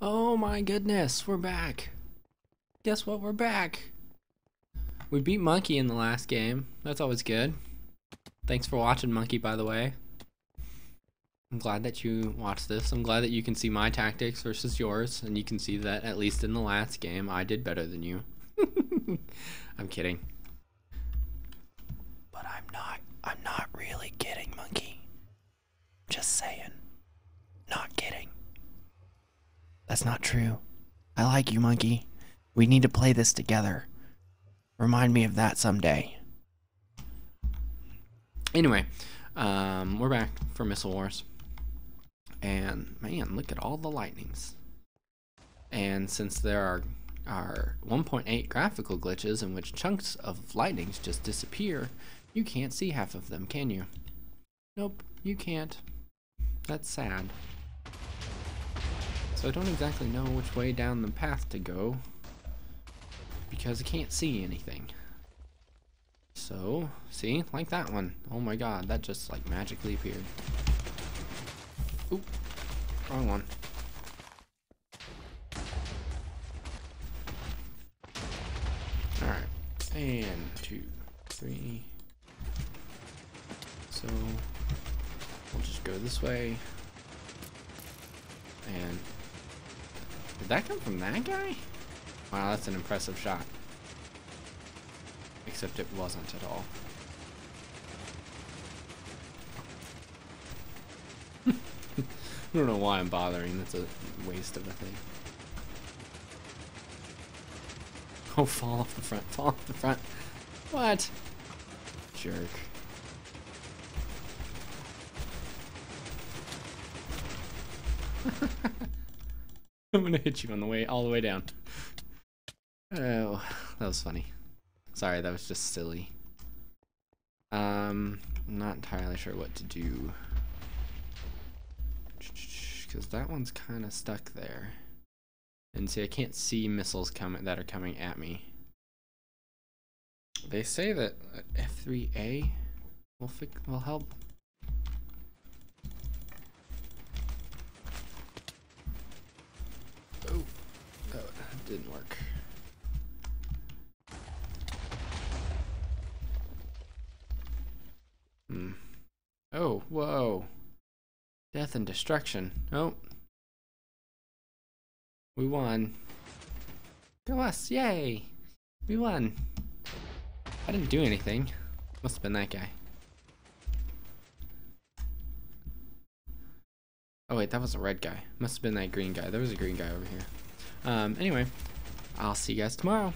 Oh my goodness, we're back. Guess what? We're back. We beat Monkey in the last game. That's always good. Thanks for watching, Monkey, by the way. I'm glad that you watched this. I'm glad that you can see my tactics versus yours, and you can see that at least in the last game, I did better than you. I'm kidding. But I'm not. I'm not really kidding, Monkey. Just saying. Not kidding. That's not true. I like you, Monkey. We need to play this together. Remind me of that someday. Anyway, um, we're back for Missile Wars. And man, look at all the lightnings. And since there are, are 1.8 graphical glitches in which chunks of lightnings just disappear, you can't see half of them, can you? Nope, you can't. That's sad. So I don't exactly know which way down the path to go because I can't see anything. So, see, like that one. Oh my god, that just like magically appeared. Oop, wrong one. Alright, and two, three. So, we'll just go this way. And did that come from that guy? Wow, that's an impressive shot. Except it wasn't at all. I don't know why I'm bothering. That's a waste of a thing. Oh, fall off the front. Fall off the front. What? Jerk. I'm gonna hit you on the way all the way down. Oh, that was funny. Sorry, that was just silly. Um, not entirely sure what to do. Because that one's kind of stuck there. And see, I can't see missiles coming that are coming at me. They say that F3A will will help didn't work. Hmm. Oh, whoa. Death and destruction. Oh. We won. Go us, yay! We won. I didn't do anything. Must have been that guy. Oh wait, that was a red guy. Must have been that green guy. There was a green guy over here. Um, anyway, I'll see you guys tomorrow.